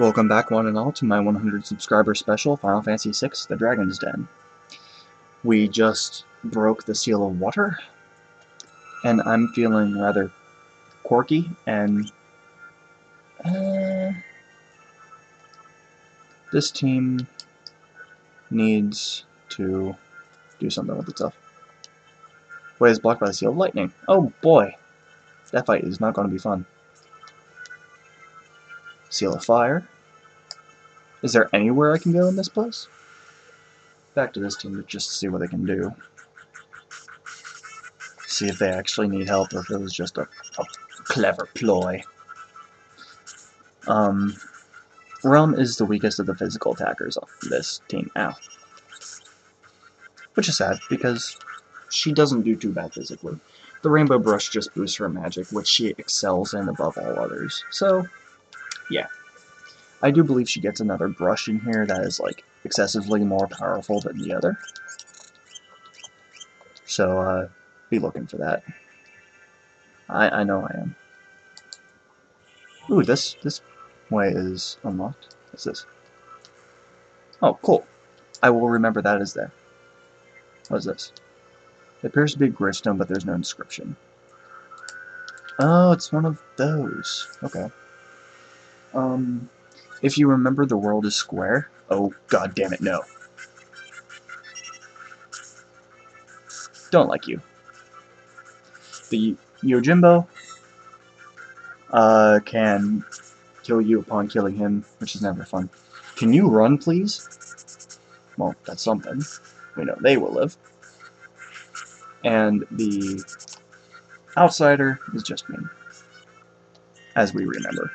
Welcome back one and all to my 100 subscriber special, Final Fantasy VI, The Dragon's Den. We just broke the Seal of Water, and I'm feeling rather quirky, and... Uh, this team needs to do something with itself. Way is blocked by the Seal of Lightning. Oh boy! That fight is not going to be fun. Seal of Fire. Is there anywhere I can go in this place? Back to this team to just see what they can do. See if they actually need help or if it was just a, a clever ploy. Um, Relm is the weakest of the physical attackers on this team now. Which is sad, because she doesn't do too bad physically. The Rainbow Brush just boosts her magic, which she excels in above all others. So, yeah. I do believe she gets another brush in here that is, like, excessively more powerful than the other. So, uh, be looking for that. I, I know I am. Ooh, this, this way is unlocked. What's this? Oh, cool. I will remember that is there. What is this? It appears to be a gravestone, but there's no inscription. Oh, it's one of those. Okay. Um, if you remember the world is square, oh god damn it, no. Don't like you. The Yojimbo uh, can kill you upon killing him, which is never fun. Can you run, please? Well, that's something. We know they will live. And the outsider is just me, as we remember.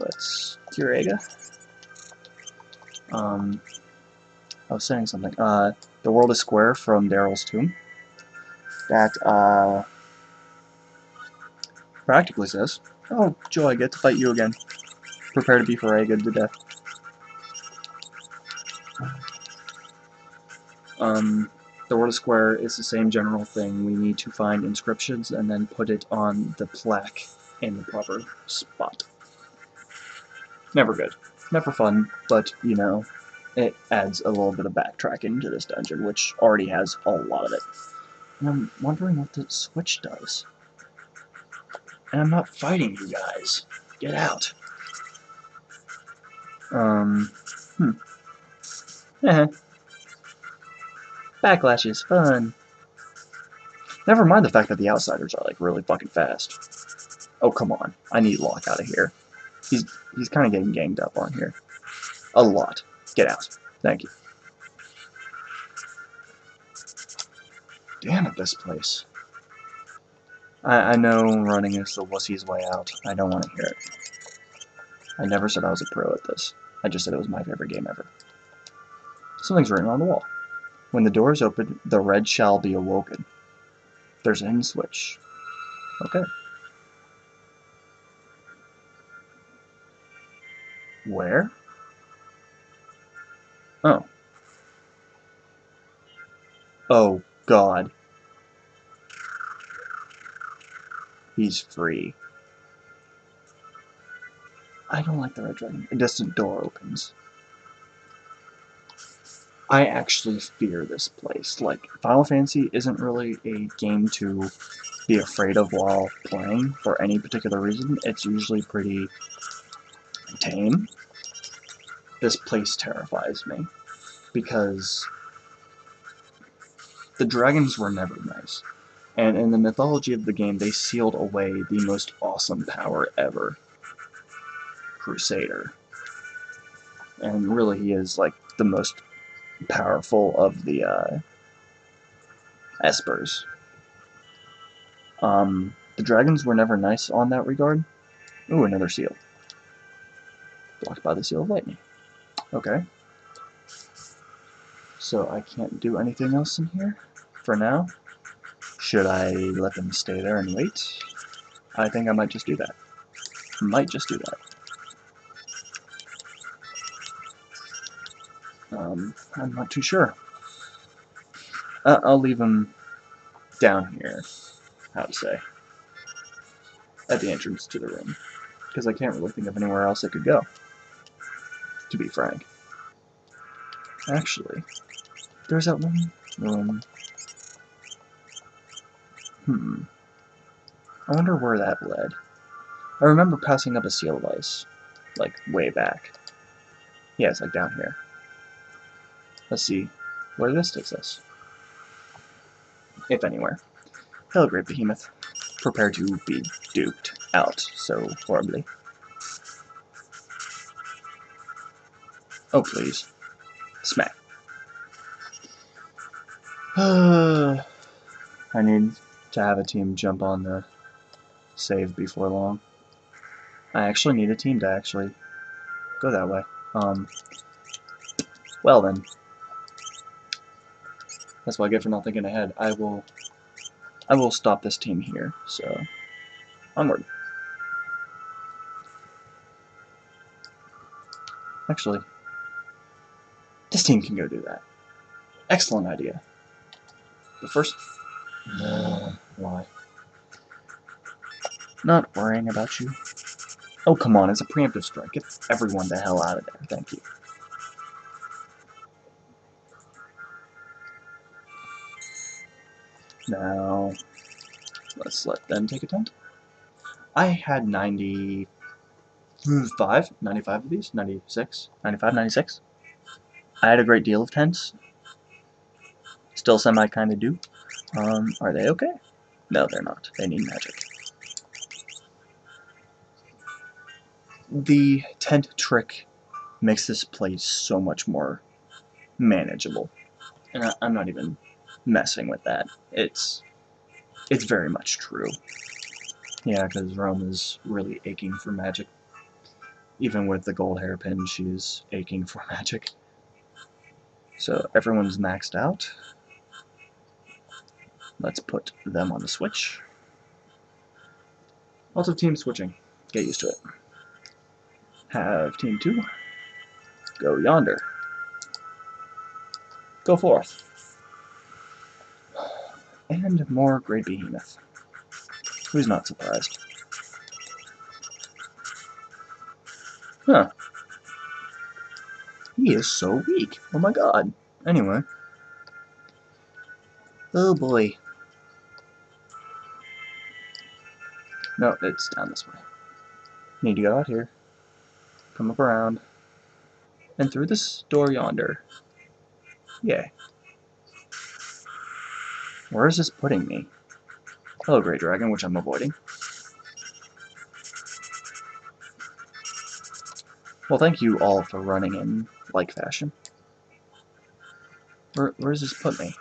Let's Curaga. Um, I was saying something. Uh, the world is square from Daryl's tomb. That uh, practically says, "Oh joy, I get to fight you again. Prepare to be Firaga to death." Um, the world is square is the same general thing. We need to find inscriptions and then put it on the plaque in the proper spot. Never good. Never fun, but, you know, it adds a little bit of backtracking to this dungeon, which already has a lot of it. And I'm wondering what the switch does. And I'm not fighting you guys. Get out. Um, hmm. Backlash is fun. Never mind the fact that the outsiders are, like, really fucking fast. Oh, come on. I need Locke out of here. He's he's kind of getting ganged up on here. A lot. Get out. Thank you. Damn it, this place. I, I know running is the wussy's way out. I don't want to hear it. I never said I was a pro at this. I just said it was my favorite game ever. Something's written on the wall. When the door is opened, the red shall be awoken. There's an end switch. Okay. Where? Oh. Oh, God. He's free. I don't like the red dragon. A distant door opens. I actually fear this place. Like, Final Fantasy isn't really a game to be afraid of while playing for any particular reason. It's usually pretty tame. This place terrifies me because the dragons were never nice. And in the mythology of the game, they sealed away the most awesome power ever. Crusader. And really, he is like the most powerful of the uh, Espers. Um, the dragons were never nice on that regard. Ooh, another seal. Blocked by the Seal of Lightning. Okay. So I can't do anything else in here for now. Should I let them stay there and wait? I think I might just do that. Might just do that. Um, I'm not too sure. Uh, I'll leave them down here, how to say, at the entrance to the room. because I can't really think of anywhere else it could go. To be frank. Actually, there's that one room. Hmm. I wonder where that led. I remember passing up a seal of ice, like way back. Yeah, it's like down here. Let's see where this takes us. If anywhere. Hello, Great Behemoth. Prepare to be duped out so horribly. Oh, please. Smack. I need to have a team jump on the save before long. I actually need a team to actually go that way. Um, well then. That's what I get for not thinking ahead. I will I will stop this team here, so onward. Actually, this team can go do that. Excellent idea. But first, uh, why? Not worrying about you. Oh, come on, it's a preemptive strike. Get everyone the hell out of there. Thank you. Now, let's let them take a tent. I had 95, 95 of these, 96, 95, 96. I had a great deal of tents. Still semi kind of do. Um, are they okay? No, they're not. They need magic. The tent trick makes this place so much more manageable. And I, I'm not even messing with that. It's it's very much true. Yeah, because Relm is really aching for magic. Even with the gold hairpin, she's aching for magic. So everyone's maxed out. Let's put them on the switch. Of team switching. Get used to it. Have team 2 go yonder. Go forth and more Great Behemoth. Who's not surprised? Huh. He is so weak. Oh my god. Anyway. Oh boy. No, it's down this way. Need to go out here. Come up around. And through this door yonder. Yay. Where is this putting me? Hello, Grey Dragon, which I'm avoiding. Well, thank you all for running in like fashion. Where, where does this put me?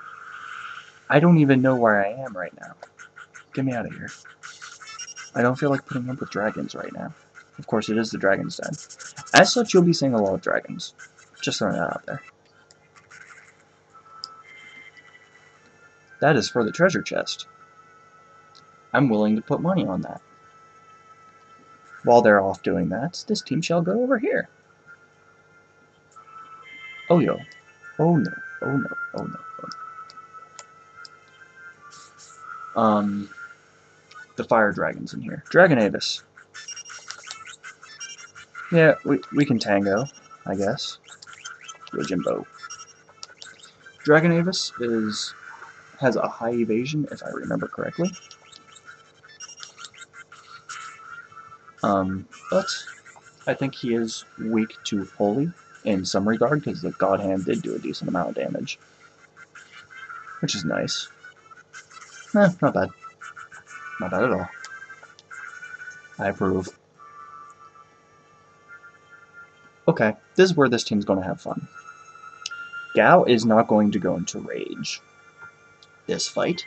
I don't even know where I am right now. Get me out of here. I don't feel like putting up with dragons right now. Of course, it is the Dragon's Den. As such, you'll be seeing a lot of dragons. Just throwing that out there. That is for the treasure chest. I'm willing to put money on that. While they're off doing that, this team shall go over here. Oh yo. Oh no. Oh no. Oh no. Oh no. Um, the fire dragon's in here. Dragon Aevis. Yeah, we, we can tango, I guess. Yojimbo. Dragon Aevis is has a high evasion, if I remember correctly. Um, but I think he is weak to Holy in some regard, because the God Hand did do a decent amount of damage. Which is nice. Eh, not bad. Not bad at all. I approve. Okay, this is where this team's going to have fun. Gau is not going to go into rage this fight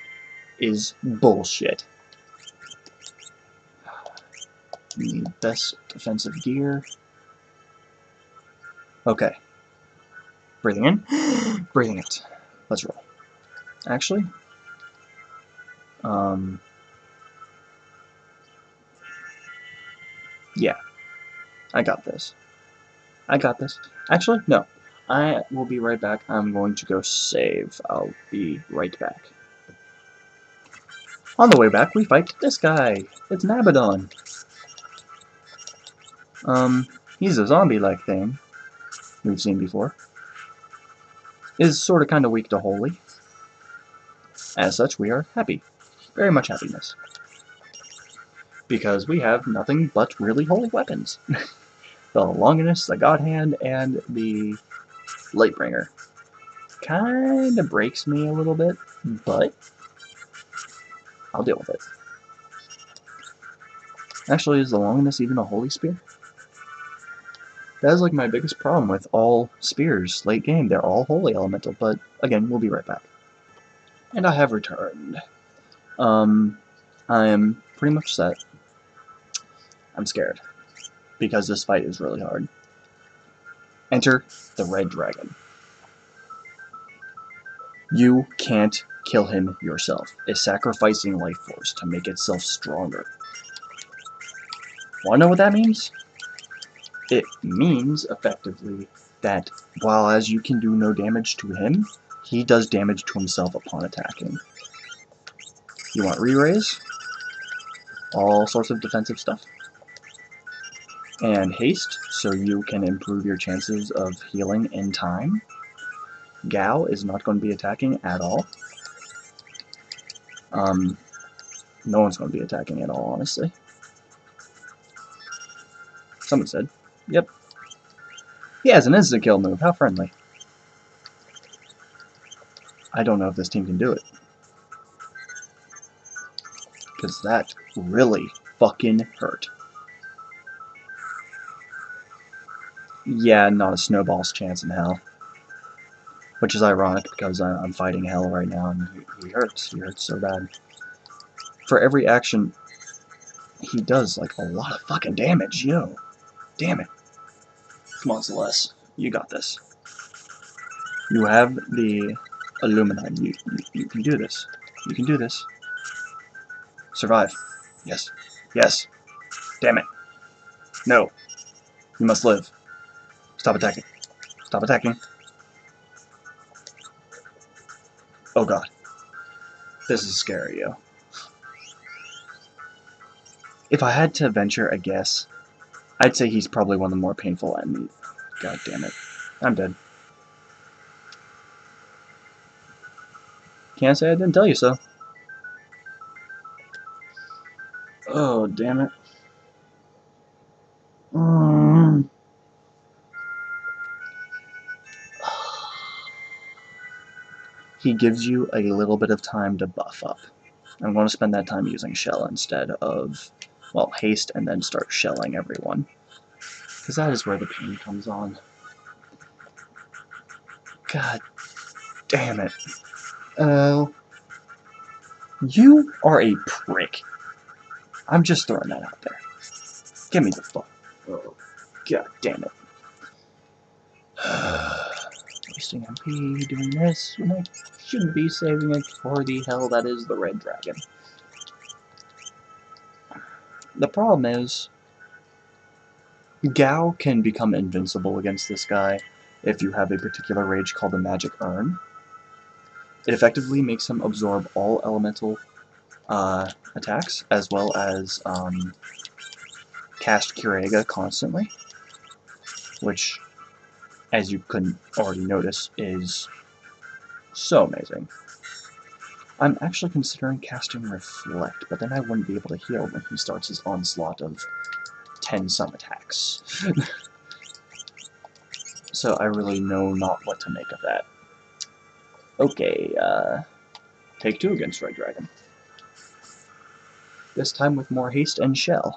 is bullshit. Need best defensive gear. Okay. Breathing in, breathing out. Let's roll. Actually, um, yeah, I got this. I got this. Actually, no. I will be right back. I'm going to go save. I'll be right back. On the way back, we fight this guy. It's Nabadon. Um, he's a zombie-like thing we've seen before. Is sort of kind of weak to holy. As such, we are happy. Very much happiness. Because we have nothing but really holy weapons. the Longinus, the God Hand, and the Lightbringer. Kinda breaks me a little bit, but I'll deal with it. Actually, is the Longinus even a holy spear? That is like my biggest problem with all spears late game. They're all holy elemental, but again, we'll be right back. And I have returned. Um, I am pretty much set. I'm scared. Because this fight is really hard. Enter the Red Dragon. You can't kill him yourself. It's sacrificing life force to make itself stronger. Wanna know what that means? It means, effectively, that while as you can do no damage to him, he does damage to himself upon attacking. You want re-raise? All sorts of defensive stuff. And haste, so you can improve your chances of healing in time. Gau is not going to be attacking at all. Um, no one's going to be attacking at all, honestly. Someone said. Yep. He has an instant kill move. How friendly. I don't know if this team can do it. Because that really fucking hurt. Yeah, not a snowball's chance in hell. Which is ironic because I'm fighting hell right now and he, hurts. He hurts so bad. For every action, he does like a lot of fucking damage, yo. Damn it. Come on, Celes. You got this. You have the Illumina. You, you, you can do this. You can do this. Survive. Yes. Yes. Damn it. No. You must live. Stop attacking. Stop attacking. Oh god. This is scary, yo. If I had to venture a guess, I'd say he's probably one of the more painful I enemies. God damn it. I'm dead. Can't say I didn't tell you so. Oh, damn it. Mm. He gives you a little bit of time to buff up. I'm going to spend that time using shell instead of, well, haste and then start shelling everyone. Because that is where the pain comes on. God damn it. Oh. Uh, you are a prick. I'm just throwing that out there. Give me the fuck. Oh, god damn it. Wasting MP doing this when I shouldn't be saving it for the hell that is the red dragon. The problem is, Gau can become invincible against this guy if you have a particular rage called the Magic Urn. It effectively makes him absorb all elemental uh, attacks, as well as um, cast Curaga constantly, which, as you couldn't already notice, is so amazing. I'm actually considering casting Reflect, but then I wouldn't be able to heal when he starts his onslaught of 10 some attacks. so I really know not what to make of that. Okay, uh, take two against Red Dragon. This time with more haste and shell.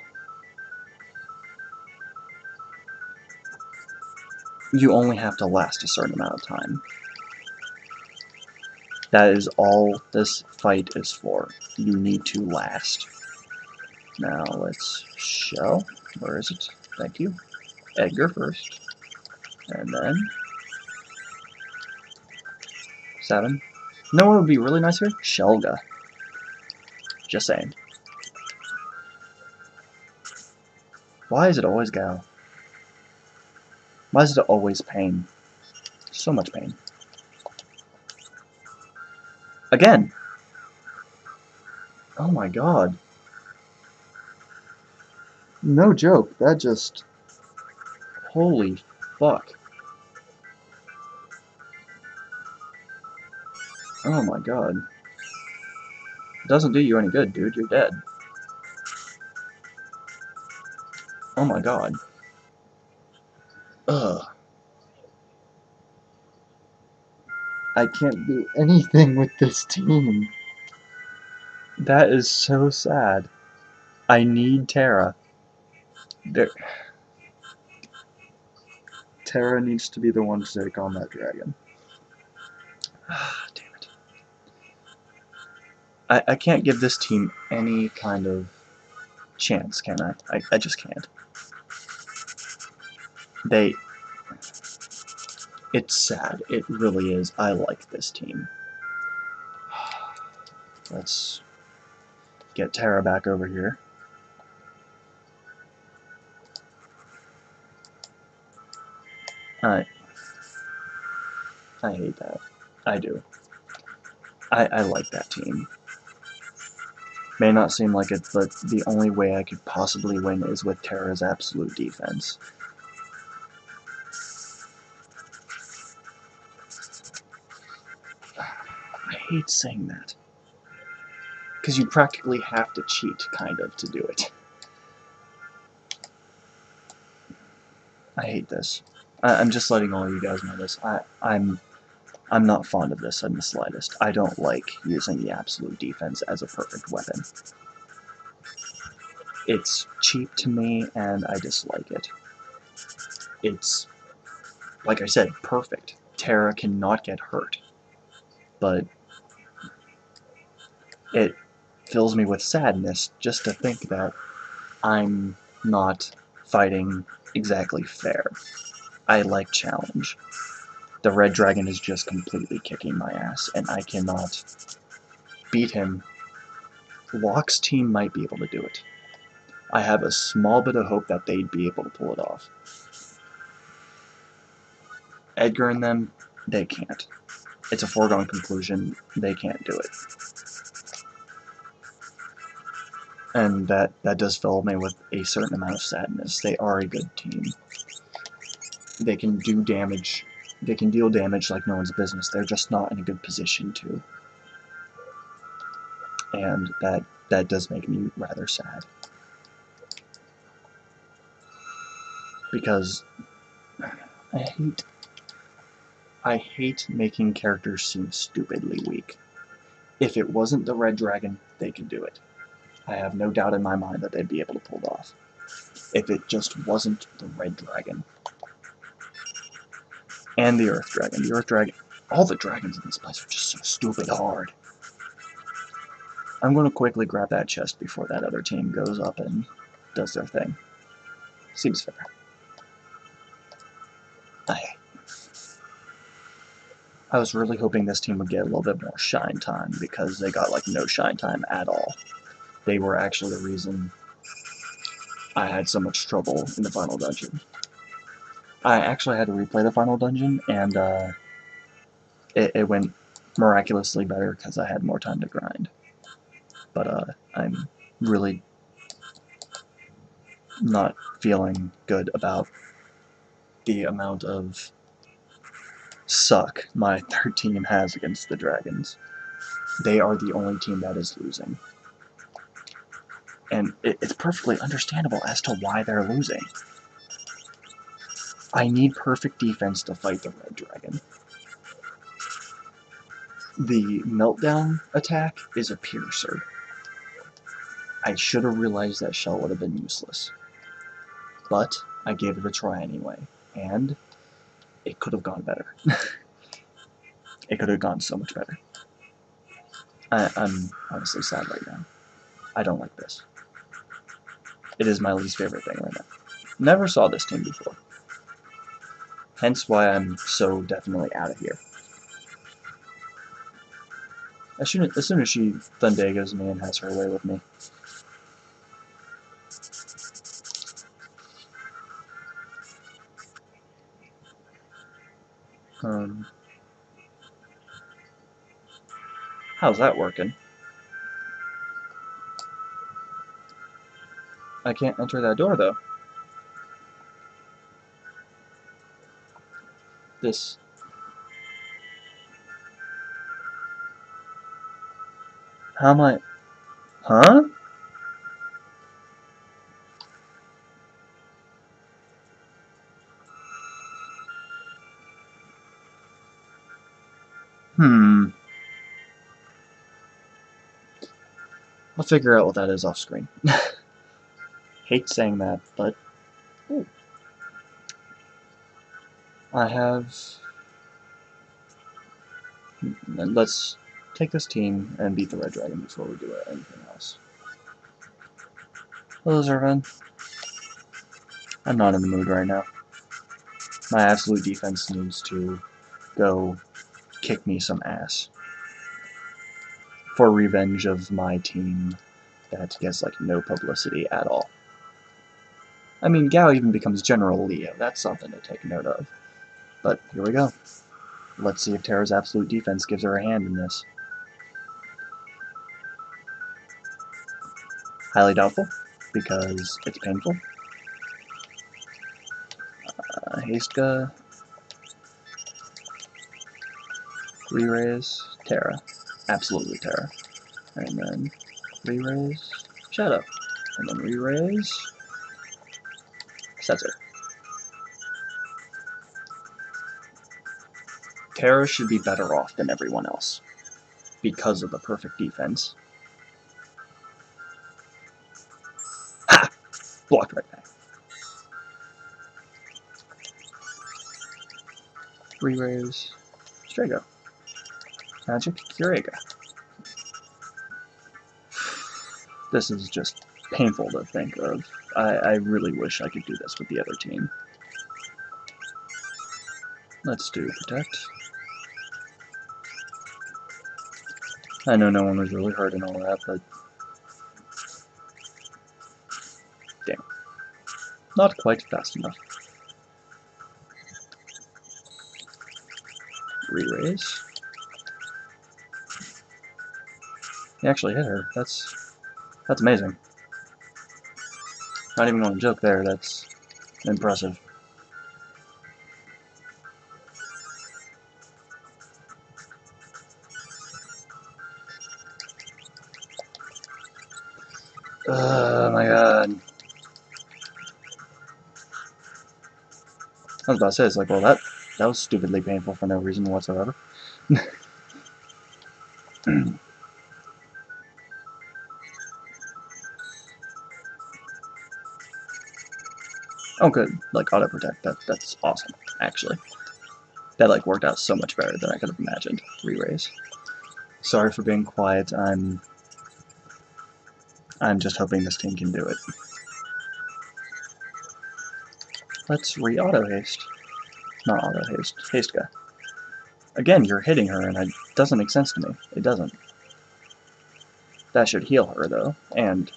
You only have to last a certain amount of time. That is all this fight is for. You need to last. Now let's shell. Where is it? Thank you. Edgar first. And then... Seven. No one would be really nice here? Shelga. Just saying. Why is it always Gau? Why is it always pain? So much pain. Again! Oh my god. No joke, that just Holy fuck. Oh my god. It doesn't do you any good, dude. You're dead. Oh my god. I can't do anything with this team. That is so sad. I need Terra. There. Terra needs to be the one to take on that dragon. Ah, damn it. I, I can't give this team any kind of chance, can I? I, I just can't. They... It's sad. It really is. I like this team. Let's get Terra back over here. I I hate that. I do. I, I like that team. May not seem like it, but the only way I could possibly win is with Terra's absolute defense. Hate saying that. Because you practically have to cheat, kind of, to do it. I hate this. I, am just letting all you guys know this. I, I'm I'm not fond of this in the slightest. I don't like using the absolute defense as a perfect weapon. It's cheap to me, and I dislike it. It's, like I said, perfect. Terra cannot get hurt. But it fills me with sadness just to think that I'm not fighting exactly fair. I like challenge. The red dragon is just completely kicking my ass, and I cannot beat him. Locke's team might be able to do it. I have a small bit of hope that they'd be able to pull it off. Edgar and them, they can't. It's a foregone conclusion. They can't do it. And that, that does fill me with a certain amount of sadness. They are a good team. They can do damage they can deal damage like no one's business. They're just not in a good position to. And that that does make me rather sad. Because I hate I hate making characters seem stupidly weak. If it wasn't the Red Dragon, they could do it. I have no doubt in my mind that they'd be able to pull it off. If it just wasn't the Red Dragon, and the Earth Dragon. The Earth Dragon. All the dragons in this place are just so stupid hard. I'm going to quickly grab that chest before that other team goes up and does their thing. Seems fair. I, I was really hoping this team would get a little bit more shine time because they got like no shine time at all. They were actually the reason I had so much trouble in the final dungeon. I actually had to replay the final dungeon, and uh, it, it went miraculously better because I had more time to grind. But uh, I'm really not feeling good about the amount of suck my third team has against the Dragons. They are the only team that is losing. And it, it's perfectly understandable as to why they're losing. I need perfect defense to fight the Red Dragon. The Meltdown attack is a piercer. I should have realized that shell would have been useless. But I gave it a try anyway, and it could have gone better. it could have gone so much better. I, I'm honestly sad right now. I don't like this. It is my least favorite thing right now. Never saw this team before. Hence why I'm so definitely out of here. As soon as, as, soon as she Thundagos me and has her way with me. Um, how's that working? I can't enter that door though. This... How am I... Huh? Hmm. I'll figure out what that is off screen. Hate saying that, but... Ooh. I have... Let's take this team and beat the Red Dragon before we do anything else. Hello, Zurvan. I'm not in the mood right now. My absolute defense needs to go kick me some ass. For revenge of my team that gets like no publicity at all. I mean, Gau even becomes General Leo. That's something to take note of. But here we go. Let's see if Terra's absolute defense gives her a hand in this. Highly doubtful, because it's painful. Uh, Hastka re-raise, Terra. Absolutely Terra. And then re-raise, Shadow. And then re-raise, Setzer. Terra should be better off than everyone else because of the perfect defense. Ha! Blocked right back. Re-raise, Strago. Magic Curaga. This is just painful to think of. I, I really wish I could do this with the other team. Let's do Protect. I know no one was really hurt and all that, but... Damn. Not quite fast enough. Re-raise. He actually hit her. That's that's amazing. Not even going to joke there. That's impressive. Oh my god. I was about to say, it's like, well, that, that was stupidly painful for no reason whatsoever. Oh, good. Like, auto protect. That, that's awesome, actually. That, like, worked out so much better than I could have imagined. Re-raise. Sorry for being quiet. I'm... I'm just hoping this team can do it. Let's re-auto haste. Not auto haste. Haste guy. Again, you're hitting her, and it doesn't make sense to me. It doesn't. That should heal her, though. And...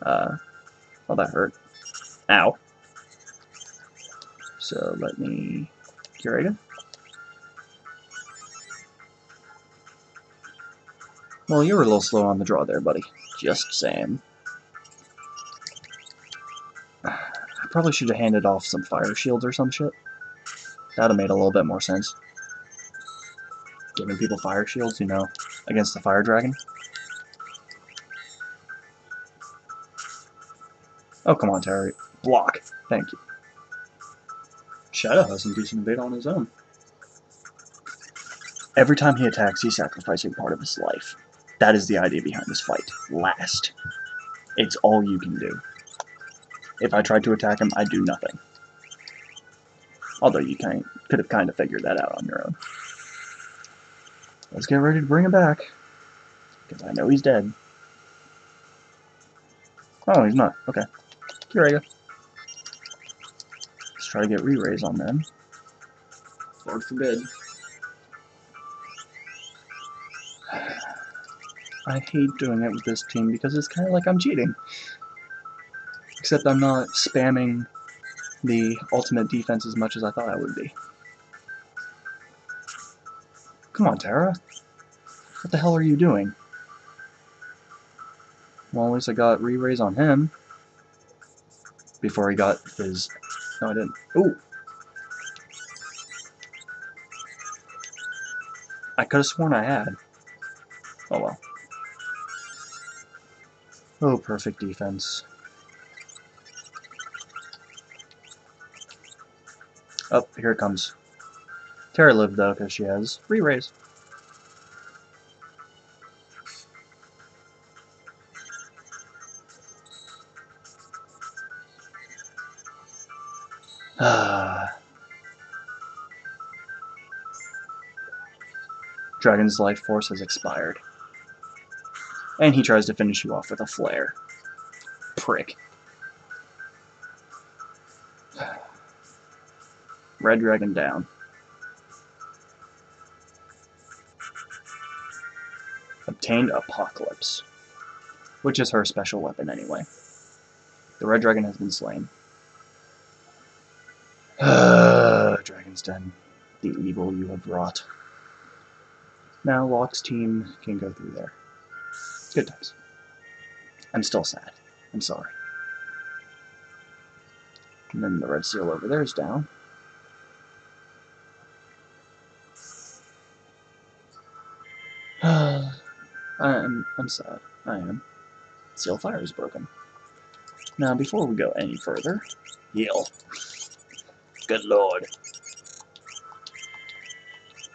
Uh... Well, that hurt. Ow. So let me curate Well, you were a little slow on the draw there, buddy. Just saying. I probably should have handed off some fire shields or some shit. That would have made a little bit more sense. Giving people fire shields, you know, against the fire dragon. Oh, come on, Terra. Block. Thank you. Shadow has some decent evade on his own. Every time he attacks, he's sacrificing part of his life. That is the idea behind this fight. Last. It's all you can do. If I tried to attack him, I'd do nothing. Although you could have kind of figured that out on your own. Let's get ready to bring him back. Because I know he's dead. Oh, he's not. Okay. Curaga try to get re-raise on them. Lord forbid. I hate doing it with this team because it's kind of like I'm cheating. Except I'm not spamming the ultimate defense as much as I thought I would be. Come on, Terra. What the hell are you doing? Well, at least I got re-raise on him before he got his no, I didn't. Ooh. I could have sworn I had. Oh well. Oh, perfect defense. Up, oh, here it comes. Terra lived though, because she has re-raise. Dragon's life force has expired. And he tries to finish you off with a flare. Prick. Red Dragon down. Obtained Apocalypse, which is her special weapon anyway. The Red Dragon has been slain. Dragon's Den, the evil you have wrought. Now Locke's team can go through there. Good times. I'm still sad. I'm sorry. And then the red seal over there is down. I'm, I'm sad. I am. Seal fire is broken. Now, before we go any further, heal. Good lord.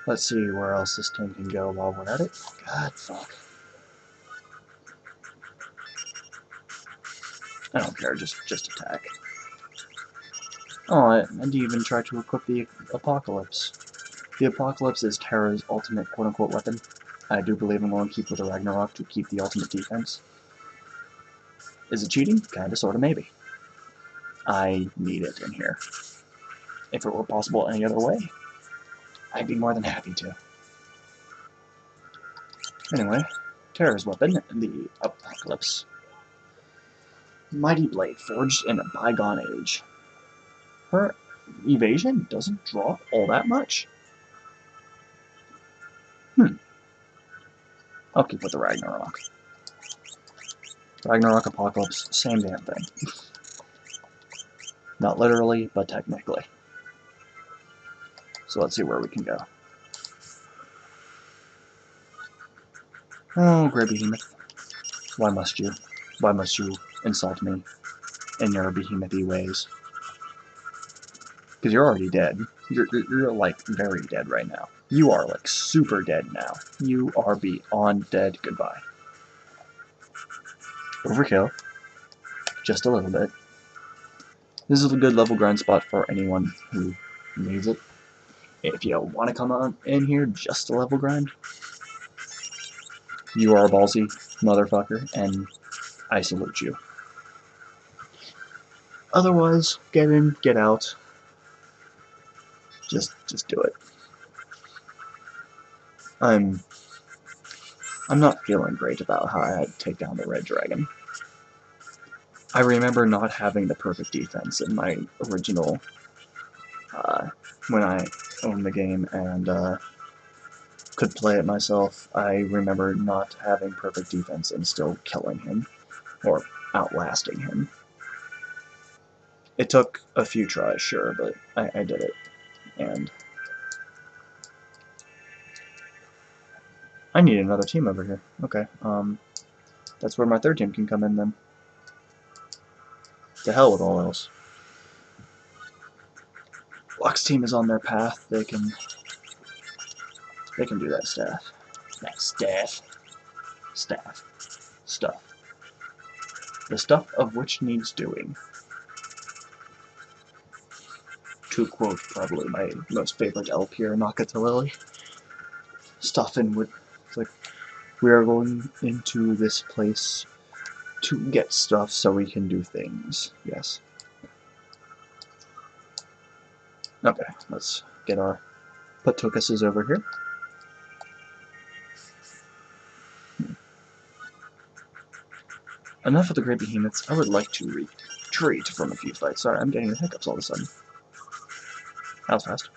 Let's see where else this team can go while we're at it. God, fuck. I don't care, just just attack. Oh, and even try to equip the Apocalypse. The Apocalypse is Terra's ultimate quote-unquote weapon. I do believe I'm going to keep with the Ragnarok to keep the ultimate defense. Is it cheating? Kinda, sorta, maybe. I need it in here. If it were possible any other way, I'd be more than happy to. Anyway, Terra's weapon, the Apocalypse. Mighty Blade, forged in a bygone age. Her evasion doesn't drop all that much. Hmm. I'll keep with the Ragnarok. Ragnarok Apocalypse, same damn thing. Not literally, but technically. So let's see where we can go. Oh, Grey Behemoth. Why must you? Why must you insult me in your behemouthy ways? Because you're already dead. You're, you're, you're, like, very dead right now. You are, like, super dead now. You are beyond dead. Goodbye. Overkill. Just a little bit. This is a good level grind spot for anyone who needs it. If you want to come on in here just to level grind, you are a ballsy motherfucker, and I salute you. Otherwise, get in, get out. Just, just do it. I'm, I'm not feeling great about how I had to take down the red dragon. I remember not having the perfect defense in my original, uh, when I owned the game and uh, could play it myself, I remember not having perfect defense and still killing him, or outlasting him. It took a few tries, sure, but I, I did it, and I need another team over here. Okay, um, that's where my third team can come in then. To hell with all else. Locke's team is on their path. They can they can do that staff. That staff. Staff. Stuff. The stuff of which needs doing. To quote probably my most favorite LP here, Nakatolili. Stuff in with like we are going into this place to get stuff so we can do things. Yes. Okay, let's get our Patokuses over here. Enough of the Great Behemoths. I would like to retreat from a few fights. Sorry, I'm getting the hiccups all of a sudden. That was fast.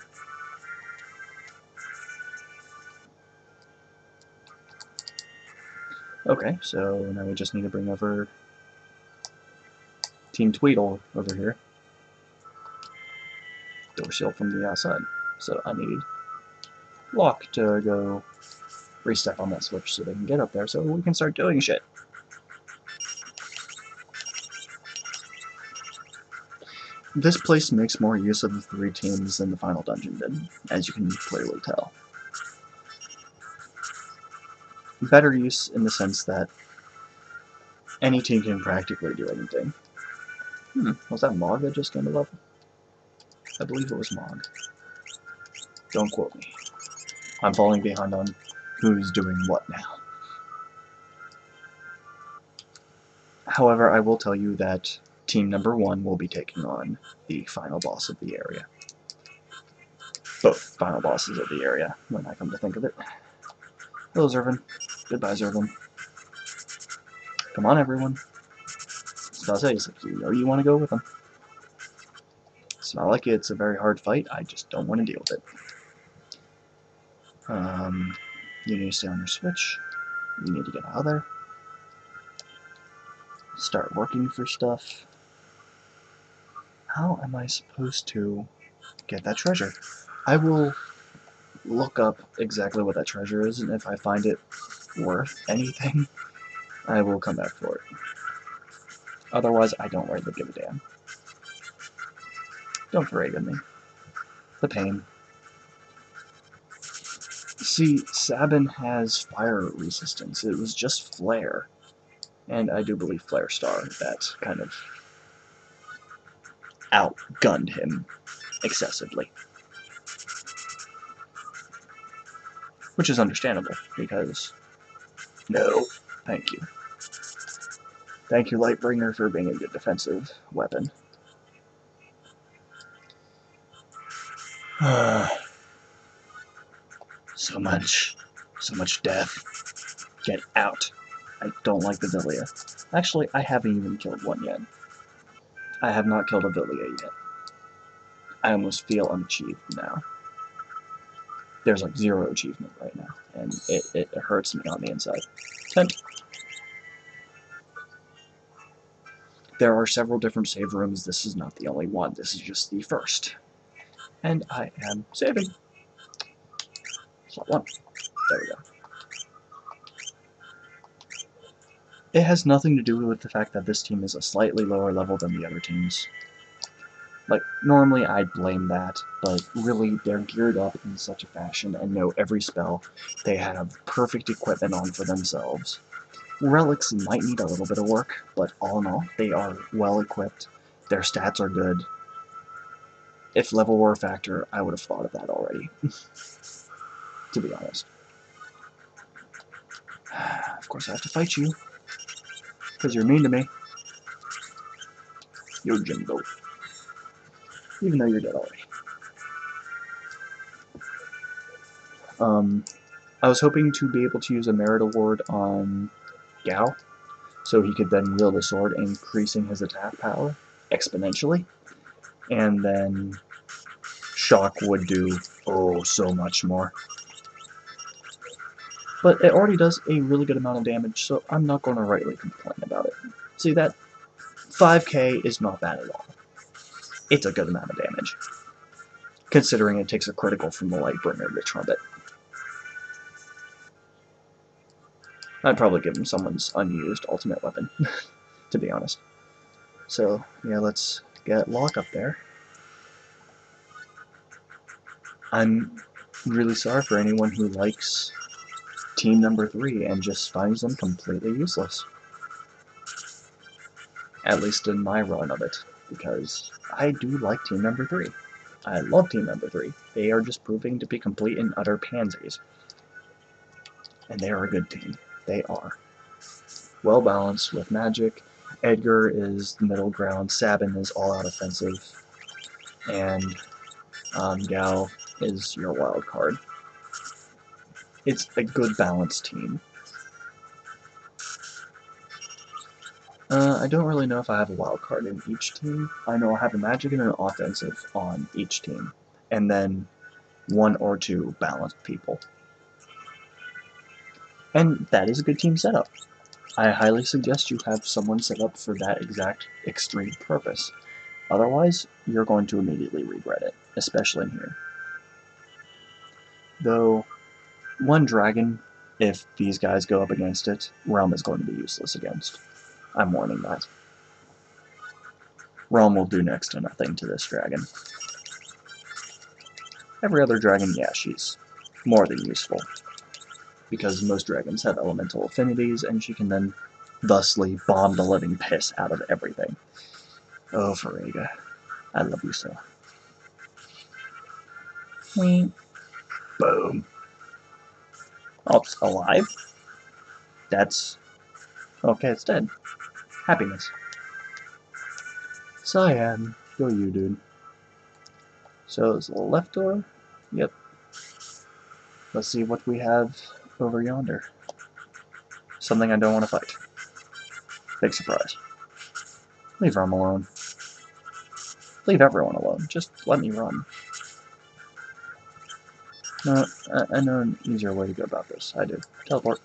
Okay, so now we just need to bring over Team Tweedle over here seal from the outside. So I need Locke to go restep on that switch so they can get up there so we can start doing shit. This place makes more use of the three teams than the final dungeon did, as you can clearly tell. Better use in the sense that any team can practically do anything. Hmm, was that Mog that just came to level? I believe it was Mog. Don't quote me. I'm falling behind on who's doing what now. However, I will tell you that team number one will be taking on the final boss of the area. Both final bosses of the area, when I come to think of it. Hello, Zurvan. Goodbye, Zurvan. Come on, everyone. I'll you, oh, you know you want to go with them. It's not like it's a very hard fight, I just don't want to deal with it. Um, you need to stay on your switch. You need to get out there. Start working for stuff. How am I supposed to get that treasure? I will look up exactly what that treasure is, and if I find it worth anything, I will come back for it. Otherwise, I don't really give a damn. Don't Raven me. The pain. See, Sabin has fire resistance. It was just Flare. And I do believe Flare Star that kind of outgunned him excessively. Which is understandable, because... No, thank you. Thank you, Lightbringer, for being a good defensive weapon. so much, so much death. Get out. I don't like the Villia. Actually, I haven't even killed one yet. I have not killed a Villia yet. I almost feel unachieved now. There's like zero achievement right now, and it, it hurts me on the inside. Tent. There are several different save rooms. This is not the only one. This is just the first. And I am saving. Slot one. There we go. It has nothing to do with the fact that this team is a slightly lower level than the other teams. Like, normally I'd blame that, but really, they're geared up in such a fashion and know every spell. They have perfect equipment on for themselves. Relics might need a little bit of work, but all in all, they are well equipped. Their stats are good. If level were a factor, I would have thought of that already. to be honest. Of course I have to fight you. Because you're mean to me. You're Jimbo. Even though you're dead already. Um, I was hoping to be able to use a merit award on Gau, so he could then wield the sword, increasing his attack power exponentially. And then Shock would do, oh, so much more. But it already does a really good amount of damage, so I'm not going to rightly complain about it. See, that 5k is not bad at all. It's a good amount of damage, considering it takes a critical from the Lightbringer to trump it. I'd probably give him someone's unused ultimate weapon, to be honest. So, yeah, let's get Locke up there. I'm really sorry for anyone who likes team number three and just finds them completely useless. At least in my run of it, because I do like team number three. I love team number three. They are just proving to be complete and utter pansies. And they are a good team. They are. Well balanced with magic. Edgar is the middle ground. Sabin is all out offensive. And um, Gau is your wild card. It's a good balanced team. Uh, I don't really know if I have a wild card in each team. I know I have a magic and an offensive on each team. And then one or two balanced people. And that is a good team setup. I highly suggest you have someone set up for that exact extreme purpose. Otherwise, you're going to immediately regret it, especially in here. Though, one dragon, if these guys go up against it, Relm is going to be useless against. I'm warning that. Relm will do next to nothing to this dragon. Every other dragon, yeah, she's more than useful. Because most dragons have elemental affinities, and she can then thusly bomb the living piss out of everything. Oh, Firaga. I love you so. Wing. Boom. Oh, it's alive? That's... Okay, it's dead. Happiness. Cyan. Go you, dude. So, it's the left door? Yep. Let's see what we have over yonder. Something I don't want to fight. Big surprise. Leave Rum alone. Leave everyone alone. Just let me run. No, I, I know an easier way to go about this. I do. Teleport.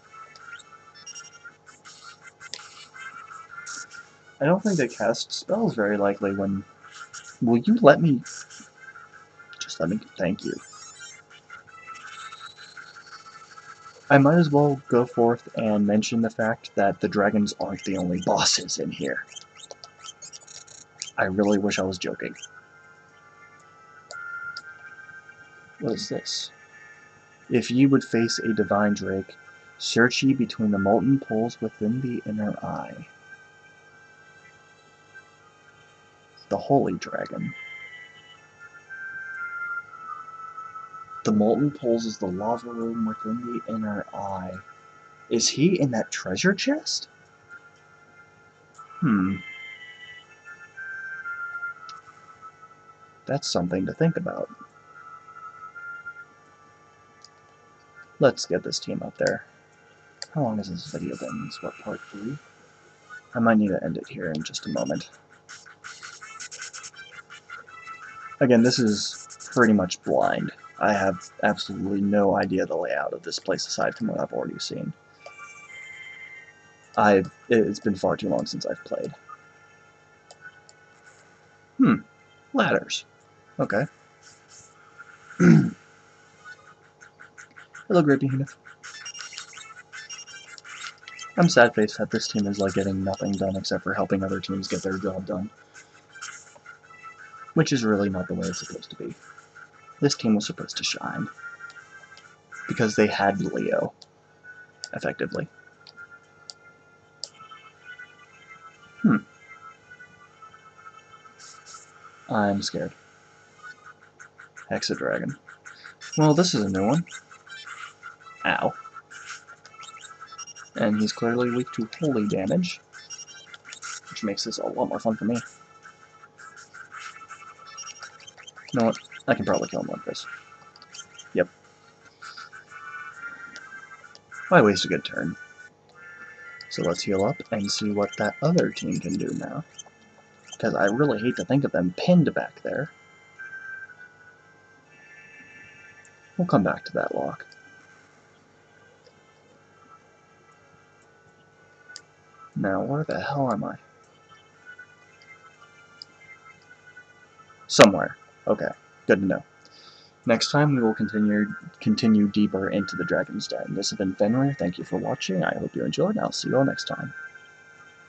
I don't think they cast spells very likely when... Will you let me... Just let me... Thank you. I might as well go forth and mention the fact that the dragons aren't the only bosses in here. I really wish I was joking. What is this? If ye would face a divine drake, search ye between the molten pools within the inner eye. The holy dragon. The molten pools is the lava room within the inner eye. Is he in that treasure chest? Hmm. That's something to think about. Let's get this team up there. How long has this video been? It's what, part 3? I might need to end it here in just a moment. Again, this is pretty much blind. I have absolutely no idea the layout of this place aside from what I've already seen. I've, it's been far too long since I've played. Hmm. Ladders. Okay. Hello, Great Behemoth. I'm sad faced that this team is like getting nothing done except for helping other teams get their job done. Which is really not the way it's supposed to be. This team was supposed to shine. Because they had Leo, effectively. Hmm. I'm scared. Hexadragon. Well, this is a new one. Ow. And he's clearly weak to holy damage, which makes this a lot more fun for me. You know what? I can probably kill him like this. Yep. Why waste a good turn? So let's heal up and see what that other team can do now. Because I really hate to think of them pinned back there. We'll come back to that lock. Now, where the hell am I? Somewhere. Okay, good to know. Next time we will continue continue deeper into the Dragon's Den. This has been Fenrir, thank you for watching, I hope you enjoyed, I'll see you all next time.